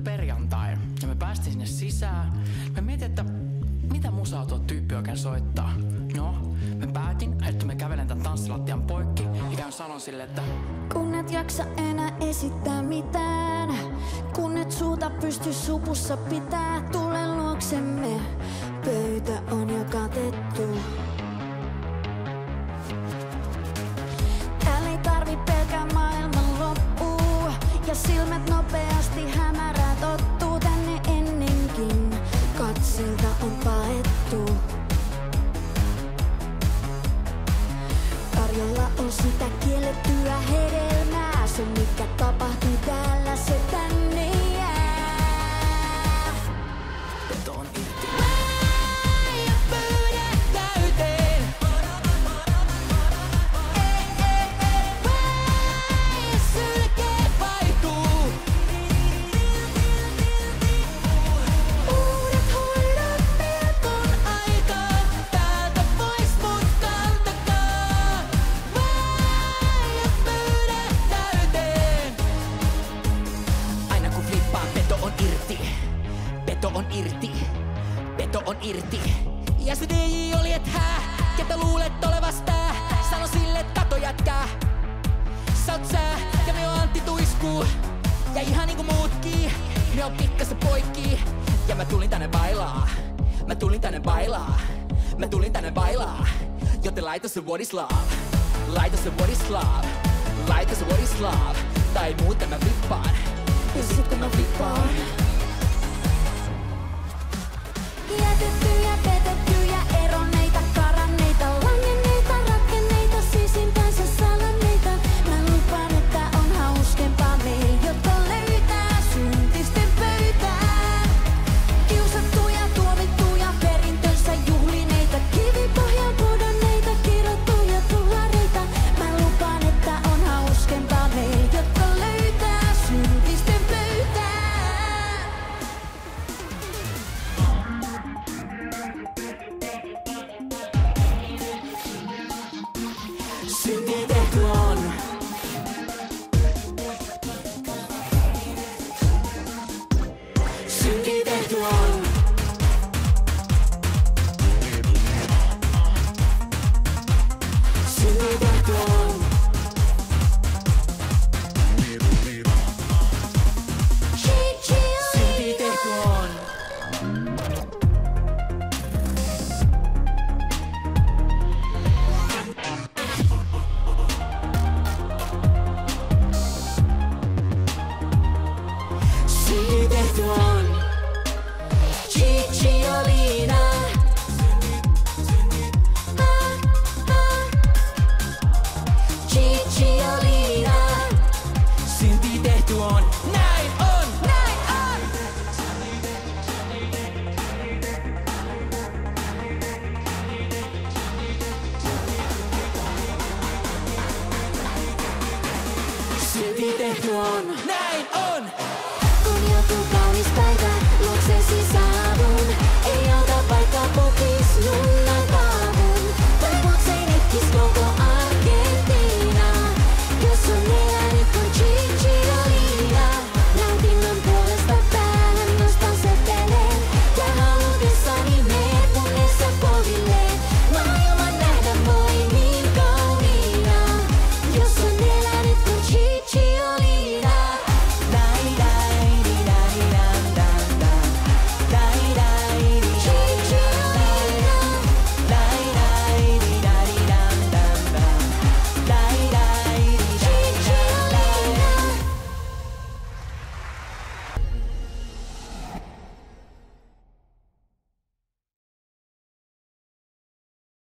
perjantai ja me päästiin sinne sisään. Me mietin, että mitä musaa tuo tyyppi oikein soittaa. No, me päätin, että me kävelen tän tanssilattian poikki ja käyn sanon sille, että Kun et jaksa enää esittää mitään, kun et suuta pysty supussa pitää, tule Peto on irti. Ja se DJ oli et hää, ketä luulet olevas tää. Sano sille, et kato jätkää. Sä oot sää, ja me on Antti tuiskuu. Ja ihan niinku muutkin, me on pikkasen poikki. Ja mä tulin tänne bailaa. Mä tulin tänne bailaa. Mä tulin tänne bailaa. Joten laita se what is love. Laita se what is love. Laita se what is love. Tai muuten mä flippaan. Ja sitten mä flippaan. glow. Nine on. Nine on. Nine on.